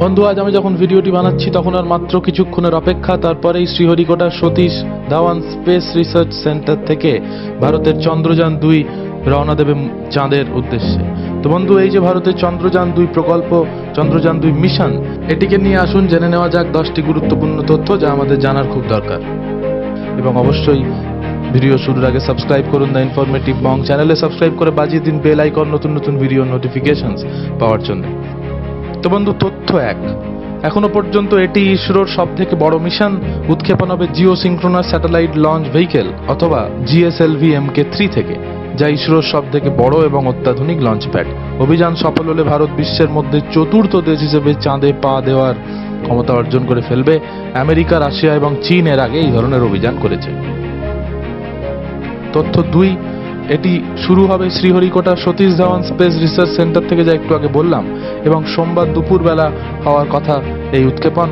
বন্ধু, আজ আমি যখন ভিডিওটি বানাচ্ছি, তখন আর মাত্র কিছুক্ষণের অপেক্ষা। তারপরেই শ্রীহরিকোটার Satish Dhawan space research centre থেকে ভারতের চন্দ্রযান দুই রওনা দেবে চাঁদের উদ্দেশ্যে। তো বন্ধু, এই যে ভারতের চন্দ্রযান দুই প্রকল্প, চন্দ্রযান দুই মিশন, এটিকে নিয়ে আসুন, জেনে নেওয়া যাক দশটি গুরুত্বপূর্ণ তথ্য যা আমাদের জানার খুব দরকার। এবং অবশ্যই ভিডিও শুরুর আগে সাবস্ক্রাইব করুন দ্য ইনফরমেটিভ বং চ্যানেলে সাবস্ক্রাইব করে বাজিয়ে দিন বেল আইকন নতুন নতুন ভিডিও নোটিফিকেশনস পাওয়ার জন্য। তো বন্ধু, তথ্য এক। এখনও পর্যন্ত এটি ইসরোর সব থেকে বড় মিশন উৎক্ষেপণ হবে geosynchronous satellite launch vehicle অথবা জিএসএলভি এম কে থ্রি থেকে, যা ইসরোর সব থেকে বড় এবং অত্যাধুনিক লঞ্চ প্যাড অভিযান সফল হলে ভারত বিশ্বের মধ্যে চতুর্থ দেশ হিসেবে চাঁদে পা দেওয়ার ক্ষমতা অর্জন করে ফেলবে। আমেরিকা, রাশিয়া এবং চীন এর আগে এই ধরনের অভিযান করেছে। তথ্য দুই, এটি শুরু হবে Sriharikota Satish Dhawan space research centre থেকে যা একটু আগে বললাম, এবং সোমবার দুপুরবেলা হওয়ার কথা এই উৎক্ষেপণ,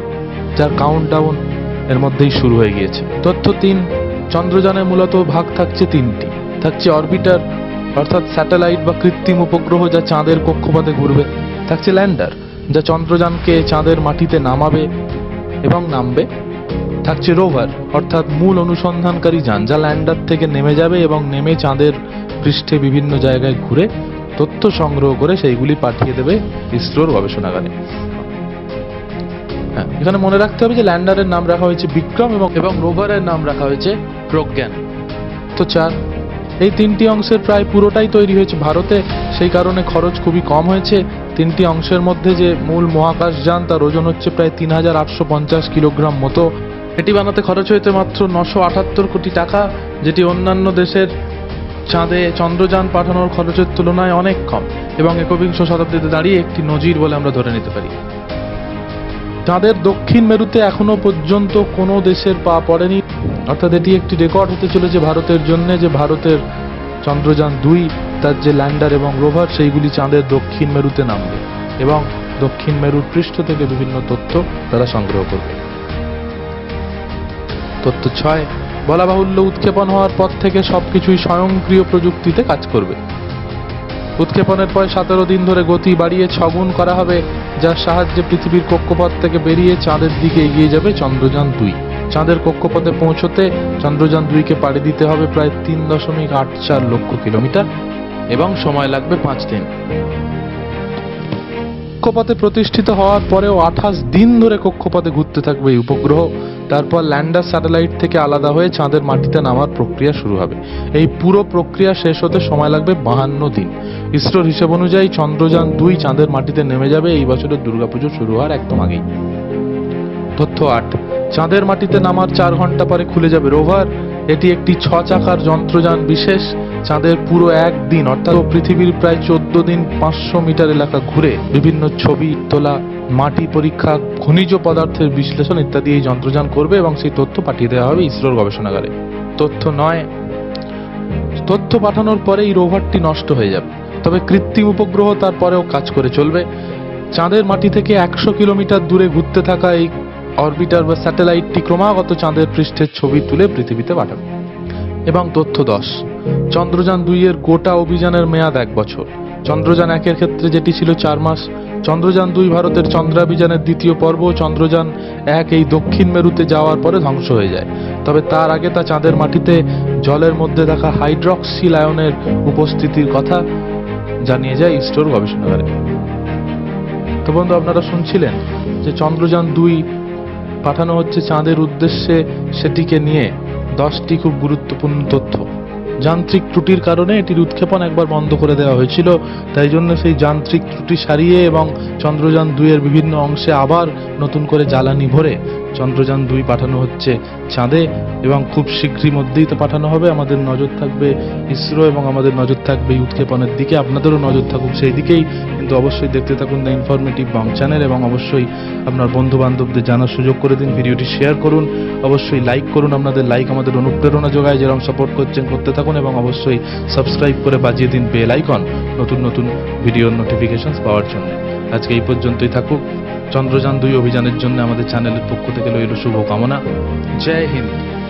যার কাউন্টডাউন এর মধ্যেই শুরু হয়ে গিয়েছে। তথ্য তিন, চন্দ্রযানে মূলত ভাগ থাকছে তিনটি। থাকছে অরবিটার, অর্থাৎ স্যাটেলাইট বা কৃত্রিম উপগ্রহ যা চাঁদের কক্ষপথে ঘুরবে। থাকছে ল্যান্ডার, যা চন্দ্রযানকে চাঁদের মাটিতে নামাবে এবং নামবে। থাকছে রোভার, অর্থাৎ মূল অনুসন্ধানকারী যান যা ল্যান্ডার থেকে নেমে যাবে এবং নেমে চাঁদের পৃষ্ঠে বিভিন্ন জায়গায় ঘুরে তথ্য সংগ্রহ করে সেইগুলি পাঠিয়ে দেবে ইসরোর গবেষণাগারে। হ্যাঁ এখানে মনে রাখতে হবে যে ল্যান্ডারের নাম রাখা হয়েছে বিক্রম এবং এবং রোভারের নাম রাখা হয়েছে প্রজ্ঞান। তো চার, এই তিনটি অংশের প্রায় পুরোটাই তৈরি হয়েছে ভারতে, সেই কারণে খরচ খুবই কম হয়েছে। তিনটি অংশের মধ্যে যে মূল মহাকাশ যান তার ওজন হচ্ছে প্রায় তিন হাজার আটশো পঞ্চাশ কিলোগ্রাম মতো। এটি বানাতে খরচ হয়েছে মাত্র নশো আটাত্তর কোটি টাকা, যেটি অন্যান্য দেশের চাঁদে চন্দ্রযান পাঠানোর খরচের তুলনায় অনেক কম এবং একবিংশ শতাব্দীতে দাঁড়িয়ে একটি নজির বলে আমরা ধরে নিতে পারি। চাঁদের দক্ষিণ মেরুতে এখনও পর্যন্ত কোনো দেশের পা পড়েনি। অর্থাৎ এটি একটি রেকর্ড হতে চলেছে ভারতের জন্য যে ভারতের চন্দ্রযান দুই, তার যে ল্যান্ডার এবং রোভার, সেইগুলি চাঁদের দক্ষিণ মেরুতে নামবে এবং দক্ষিণ মেরুর পৃষ্ঠ থেকে বিভিন্ন তথ্য তারা সংগ্রহ করবে। তথ্য ছয় বলা বাহুল্য উৎক্ষেপণ হওয়ার পর থেকে সবকিছুই স্বয়ংক্রিয় প্রযুক্তিতে কাজ করবে। উৎক্ষেপণের পর সতেরো দিন ধরে গতি বাড়িয়ে ছগুণ করা হবে, যার সাহায্যে পৃথিবীর কক্ষপথ থেকে বেরিয়ে চাঁদের দিকে এগিয়ে যাবে চন্দ্রযান দুই। চাঁদের কক্ষপথে পৌঁছতে চন্দ্রযান দুইকে পাড়ি দিতে হবে প্রায় তিন দশমিক আট চার লক্ষ কিলোমিটার, এবং সময় লাগবে পাঁচ দিন। কক্ষপথে প্রতিষ্ঠিত হওয়ার পরেও আঠাশ দিন ধরে কক্ষপথে ঘুরতে থাকবে এই উপগ্রহ। তারপর ল্যান্ডার স্যাটেলাইট থেকে আলাদা হয়ে চাঁদের মাটিতে নামার প্রক্রিয়া শুরু হবে। এই পুরো প্রক্রিয়া শেষ হতে সময় লাগবে বাহান্ন দিন। ইসরোর হিসেব অনুযায়ী চন্দ্রযান দুই চাঁদের মাটিতে নেমে যাবে। এই বছরের দুর্গাপুজো শুরু হওয়ার একদম আগেই। তথ্য আট। চাঁদের মাটিতে নামার চার ঘণ্টা পরে খুলে যাবে রোভার। এটি একটি ছ চাকার যন্ত্রযান বিশেষ। চাঁদের পুরো এক দিন, অর্থাৎ পৃথিবীর প্রায় চোদ্দ দিন পাঁচশো মিটার এলাকা ঘুরে বিভিন্ন ছবি, তোলা, মাটি পরীক্ষা, খনিজ পদার্থের বিশ্লেষণ ইত্যাদি এই যন্ত্রযান করবে এবং সেই তথ্য পাঠিয়ে দেওয়া হবে ইসরোর গবেষণাগারে। তথ্য নয়, তথ্য পাঠানোর পরে এই রোভারটি নষ্ট হয়ে যাবে। তবে কৃত্রিম উপগ্রহ তারপরেও কাজ করে চলবে। চাঁদের মাটি থেকে একশো কিলোমিটার দূরে ঘুরতে থাকা এই অরবিটার বা স্যাটেলাইটটি ক্রমাগত চাঁদের পৃষ্ঠের ছবি তুলে পৃথিবীতে পাঠাবে। এবং তথ্য দশ চন্দ্রযান দুইয়ের গোটা অভিযানের মেয়াদ এক বছর। চন্দ্রযান একের ক্ষেত্রে যেটি ছিল চার মাস, চন্দ্রযান দুই ভারতের চন্দ্রাভিযানের দ্বিতীয় পর্ব চন্দ্রযান এক এই দক্ষিণ মেরুতে যাওয়ার পরে ধ্বংস হয়ে যায়। তবে তার আগে তা চাঁদের মাটিতে জলের মধ্যে থাকা হাইড্রক্সিল আয়নের উপস্থিতির কথা জানিয়ে যায় ইসরোর গবেষণাগারে। তো বন্ধু, আপনারা শুনছিলেন যে চন্দ্রযান দুই পাঠানো হচ্ছে চাঁদের উদ্দেশ্যে সেটিকে নিয়ে। দশটি খুব গুরুত্বপূর্ণ তথ্য। যান্ত্রিক ত্রুটির কারণে এটির উৎক্ষেপণ একবার বন্ধ করে দেওয়া হয়েছিল, তাই জন্য সেই যান্ত্রিক ত্রুটি সারিয়ে এবং চন্দ্রযান দুইয়ের বিভিন্ন অংশে আবার নতুন করে জ্বালানি ভরে চন্দ্রযান দুই পাঠানো হচ্ছে চাঁদে এবং খুব শীঘ্রই মধ্যেই তো পাঠানো হবে। আমাদের নজর থাকবে ইসরো এবং আমাদের নজর থাকবে উৎক্ষেপণের দিকে। আপনাদেরও নজর থাকুক সেই দিকেই, কিন্তু অবশ্যই দেখতে থাকুন দ্য ইনফরমেটিভ বাম চ্যানেল এবং অবশ্যই আপনার বন্ধু বান্ধবদের জানার সুযোগ করে দিন, ভিডিওটি শেয়ার করুন। অবশ্যই লাইক করুন, আপনাদের লাইক আমাদের অনুপ্রেরণা যোগায়, যেরকম সাপোর্ট করছেন করতে থাকুন এবং অবশ্যই সাবস্ক্রাইব করে বাজিয়ে দিন বেল আইকন নতুন নতুন ভিডিওর নোটিফিকেশন পাওয়ার জন্য। আজকে এই পর্যন্তই থাকুক। চন্দ্রযান দুই অভিযানের জন্য আমাদের চ্যানেলের পক্ষ থেকে রইল শুভকামনা। জয় হিন্দ।